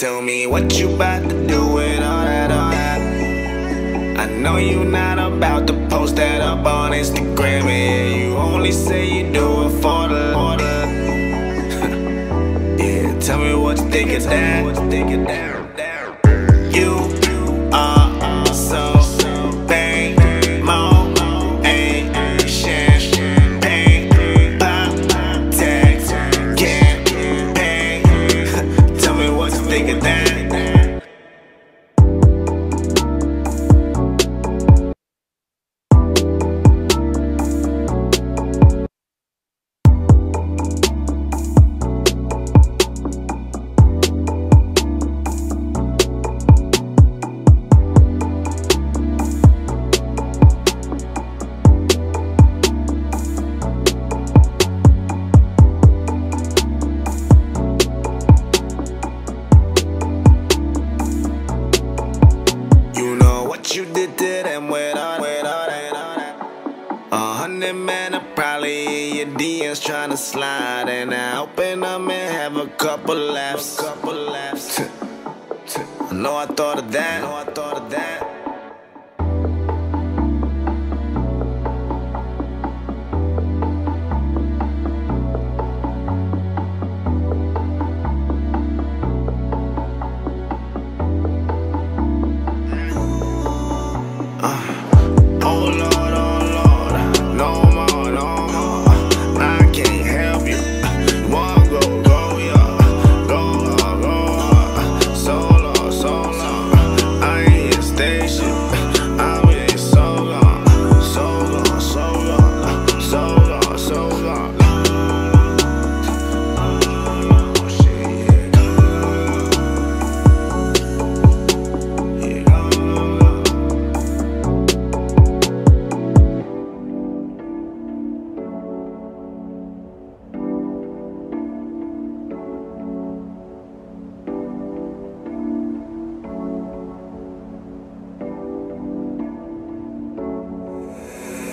Tell me what you about to do with all that, all that. I know you not about to post that up on Instagram. Yeah, you only say you do it for the, the. yeah, tell me what you think of that. That? I thought of that.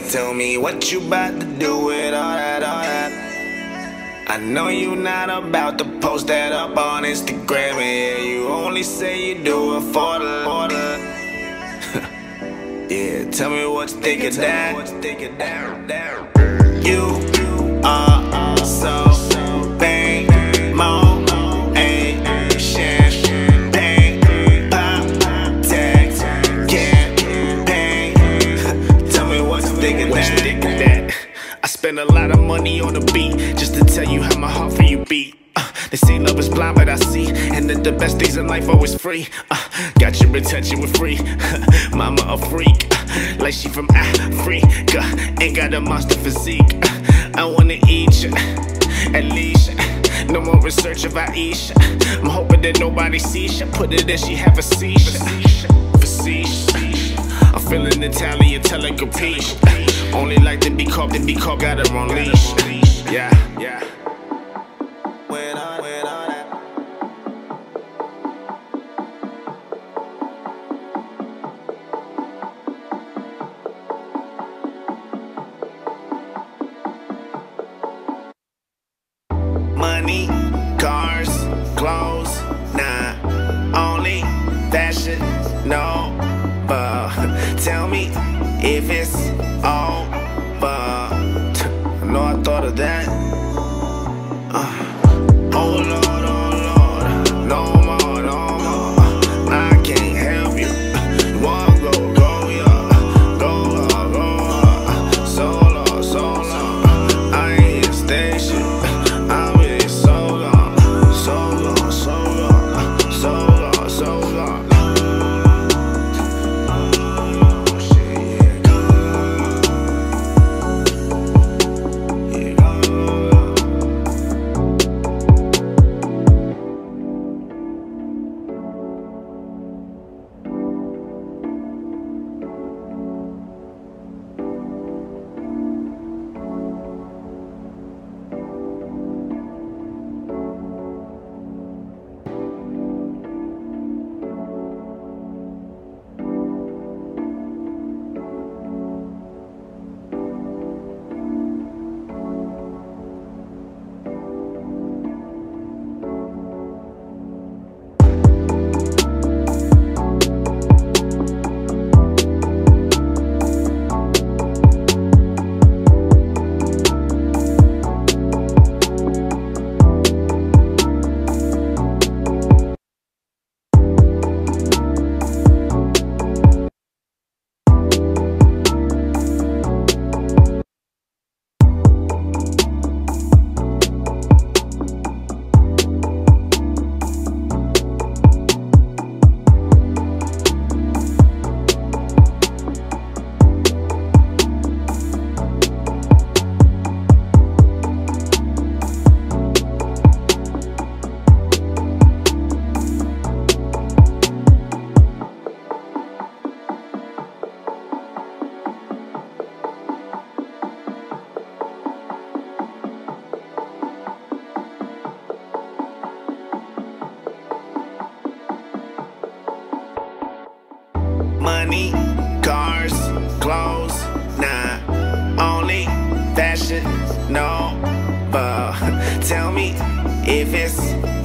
Tell me what you about to do with all that, all that. I know you not about to post that up on Instagram. Yeah, you only say you do it for the, the. yeah, tell me what you think of that. What you think of that? You are so in life always free. Uh, got your attention with free. Mama a freak, uh, like she from Africa, ain't got a monster physique. Uh, I wanna eat you, at least. No more research of Aisha. I'm hoping that nobody sees you. Put it in, she have a seizure. I'm feeling Italian, telling capiche. Only like to be caught, to be caught, got her on leash. Yeah, yeah.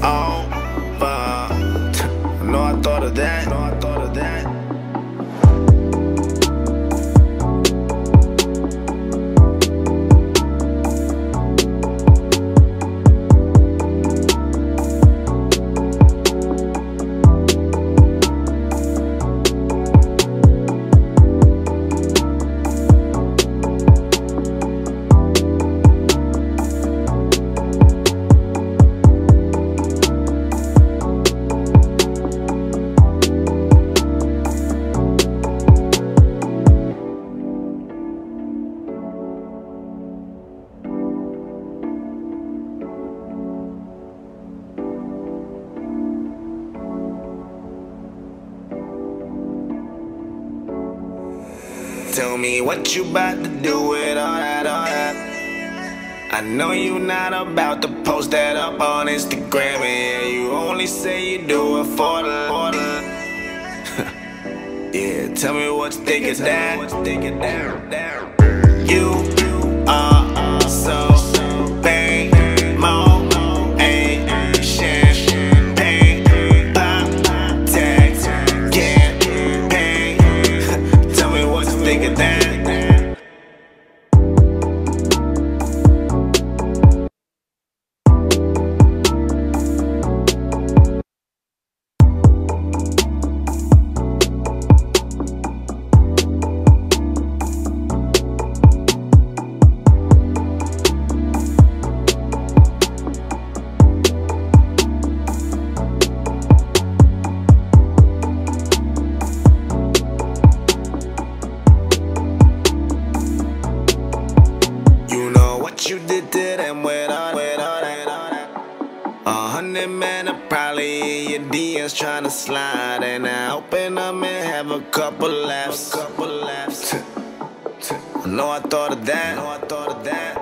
Over. What you about to do with all that, all that. I know you not about to post that up on Instagram, and yeah, you only say you do it for the, for the. yeah, tell me what you think of that. You A hundred men are probably in your DMs trying to slide, and I open up and have a couple laughs. Couple laughs. I know I thought of that. Know I thought of that.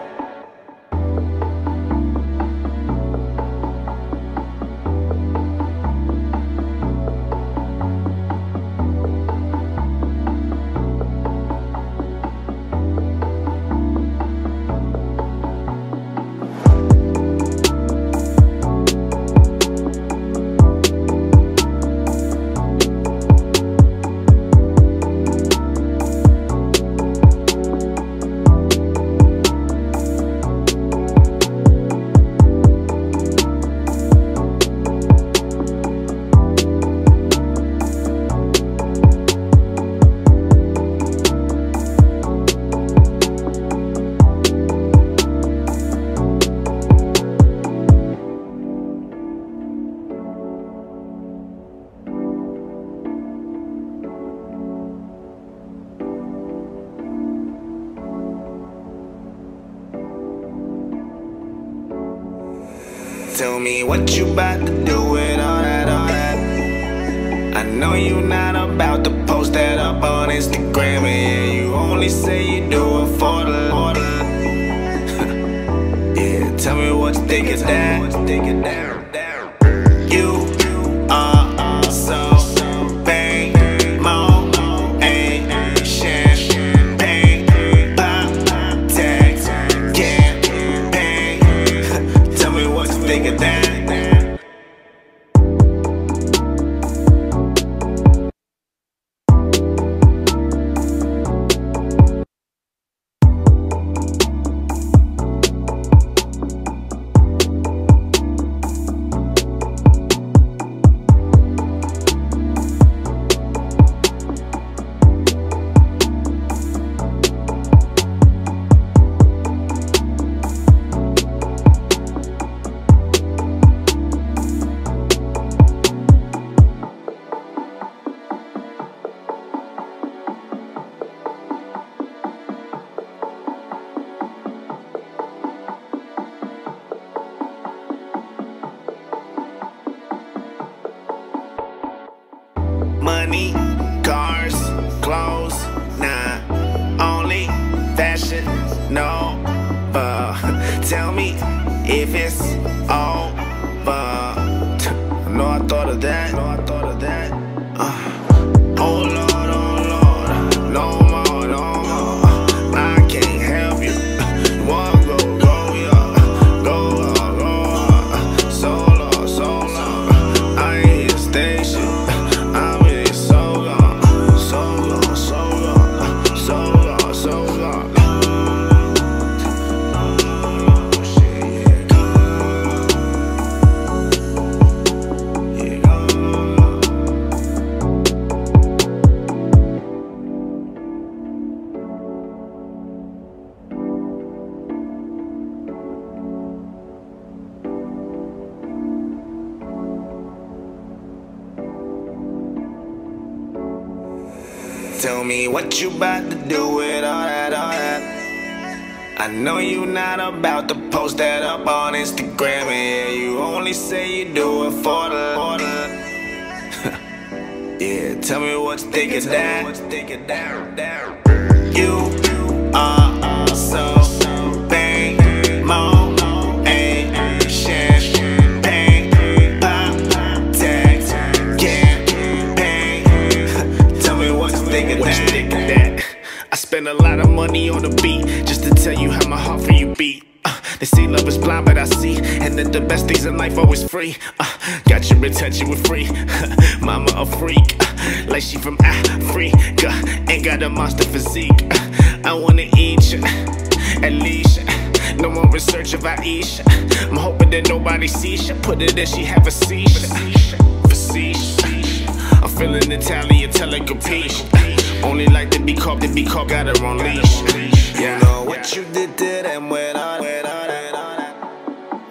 Tell me what you about to do with all that, all that. I know you not about to post that up on Instagram, and yeah, you only say you do it for the, the. yeah, tell me what you think of that. Money, tell me what you about to do with all that, all that. I know you not about to post that up on Instagram, and yeah, you only say you do it for the, for the. yeah, tell me what you think of that. You are a lot of money on the beat just to tell you how my heart for you beat. Uh, they say love is blind, but I see, and that the best things in life always free. Uh, got your attention with free, mama a freak, uh, like she from Africa, ain't got a monster physique. Uh, I wanna eat you, at least. No more research of Aisha. I'm hoping that nobody sees you. Put it in, she have a seizure. Facetious. I'm feeling Italian telegraphy. Only like to be caught, to be caught, got her on leash. You know what you did to them with all that.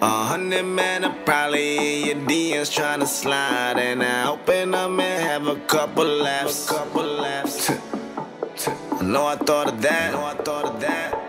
A hundred men are probably in your DMs trying to slide, and I open up and have a couple laughs. couple laughs. I know I thought of that. Know I thought of that.